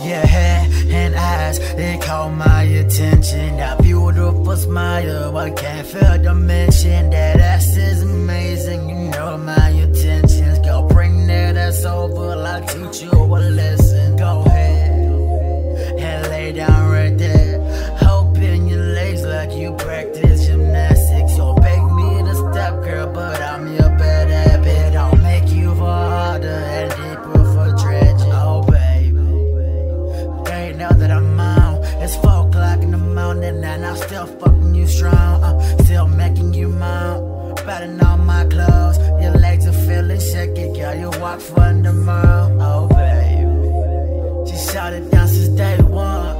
and eyes, they caught my attention. That beautiful smile, I can't fail to mention that ass is amazing. You know my intentions. Go bring that ass over, I'll teach you a lesson. Go ahead and lay down Know that I'm on. It's four o'clock in the morning and I'm still fucking you strong. Uh, still making you moan. Biting on my clothes. Your legs are feeling shaky, girl. You walk for tomorrow. Oh, baby. She shot it down since day one.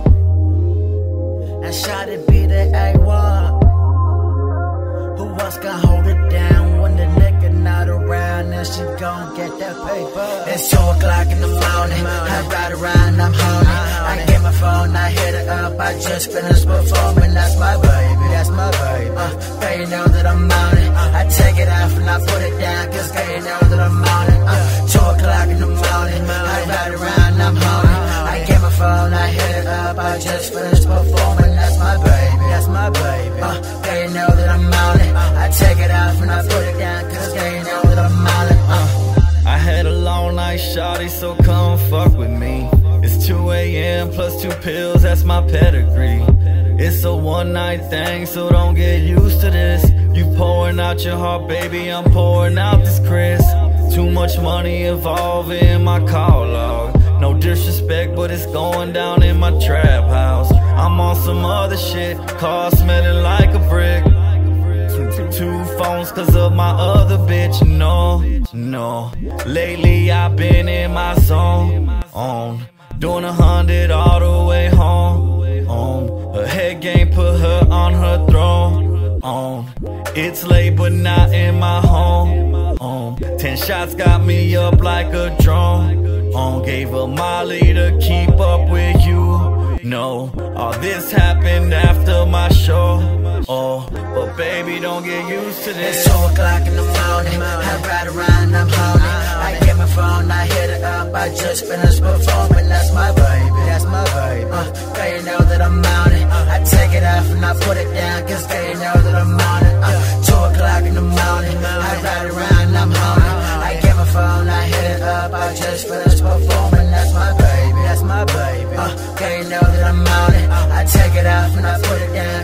And shot it be the A1. Who else can hold it down when the nigga not around? And she gon' get that paper. It's 2 o'clock in the morning. I ride around, I'm horny. I just finished performing. That's my baby, that's my baby. Uh, they know that I'm on it. I take it off and I put it down. Cause they know that I'm on it. Uh, 2 o'clock in the morning. I ride around, I'm horny. I get my phone, I hit it up. I just finished 2 a.m. plus two pills, that's my pedigree. It's a one night thing, so don't get used to this. You pouring out your heart, baby, I'm pouring out this Chris. Too much money involved in my call log. No disrespect, but it's going down in my trap house. I'm on some other shit, car smelling like a brick. Two phones cause of my other bitch, no, no. Lately I've been in my zone, on. Doing a hundred all the way home, um, home. Her head game put her on her throne, on. It's late but not in my home, home. Ten shots got me up like a drone, on. Gave her Molly to keep up with you. No, all this happened after my show. Oh, but baby, don't get used to this. It's 2 o'clock in the morning. I ride around, I'm horny. I get my phone, I hit it up. I just finished performing. That's my baby, that's my baby. Uh, they know that I'm on it. I take it off and I put it down, cause they know that I'm on it. Uh, 2 o'clock in the morning. I ride around, I'm horny. I get my phone, I hit it up. I just finished performing. That's my baby, that's my baby. Uh, they know that I'm on it. I take it off and I put it down.